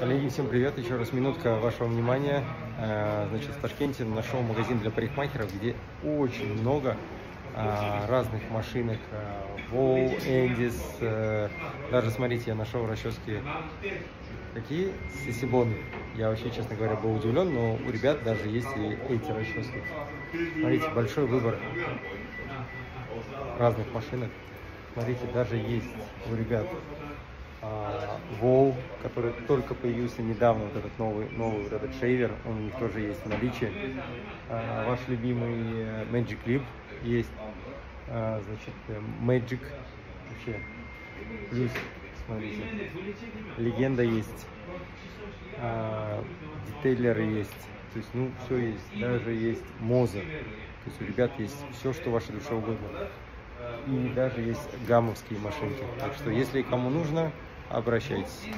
Коллеги, всем привет! Еще раз минутка вашего внимания. Э, Значит, в Ташкенте нашел магазин для парикмахеров, где очень много э, разных машинок. Воу, Эндис. э, Даже, смотрите, я нашел расчески. Какие? Сисибон. Я вообще, честно говоря, был удивлен, но у ребят даже есть и эти расчески. Смотрите, большой выбор разных машинок. Смотрите, даже есть у ребят а, Воу, который только появился недавно, вот этот новый, новый вот этот шейвер, он у них тоже есть в наличии. А, ваш любимый э, Magic Clip есть, А, значит, э, Magic, вообще, плюс, смотрите, Легенда есть, а, есть, то есть, ну, все есть, даже есть Моза, то есть у ребят есть все, что вашей душе угодно. И даже есть гамовские машинки. Так что, если кому нужно, обращайтесь.